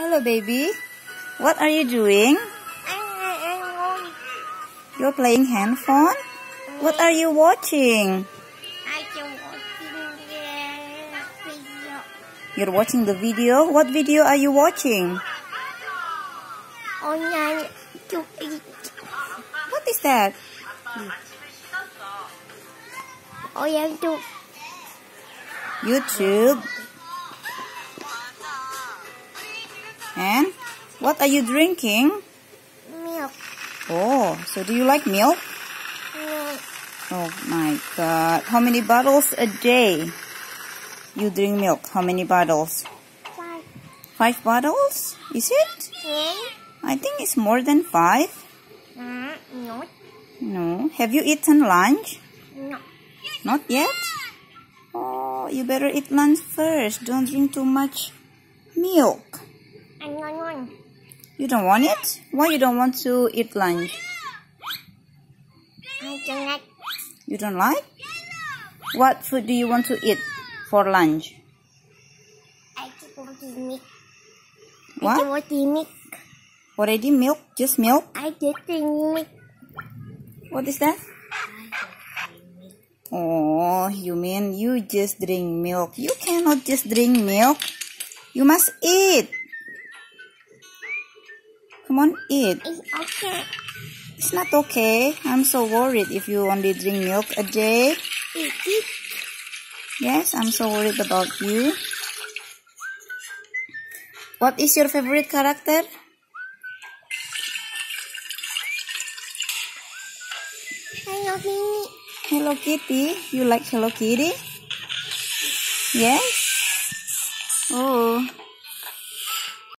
Hello, baby. What are you doing? You're playing handphone? What are you watching? You're watching the video? What video are you watching? What is that? Oh yeah, YouTube. And what are you drinking? Milk. Oh, so do you like milk? Milk. Oh my god. How many bottles a day you drink milk? How many bottles? Five. Five bottles? Is it? Ten. I think it's more than five. Mm, not. No. Have you eaten lunch? No. Not yet? Oh, you better eat lunch first. Don't drink too much milk. Anh ngon ngon. You don't want it? Why you don't want to eat lunch? Hai chân ngạch. You don't like? What food do you want to eat for lunch? Ai chưa có gì mít. Ai What? chưa có gì mít. Already milk? Just milk? Ai chưa tin mít. What is that? Oh, you mean you just drink milk. You cannot just drink milk. You must eat. Come on, eat. It's okay. It's not okay. I'm so worried if you only drink milk a day. Eat it. Yes, I'm so worried about you. What is your favorite character? Hello, Mini. Hello Kitty. You like Hello Kitty? Yes?